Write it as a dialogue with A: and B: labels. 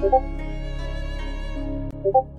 A: ほこ？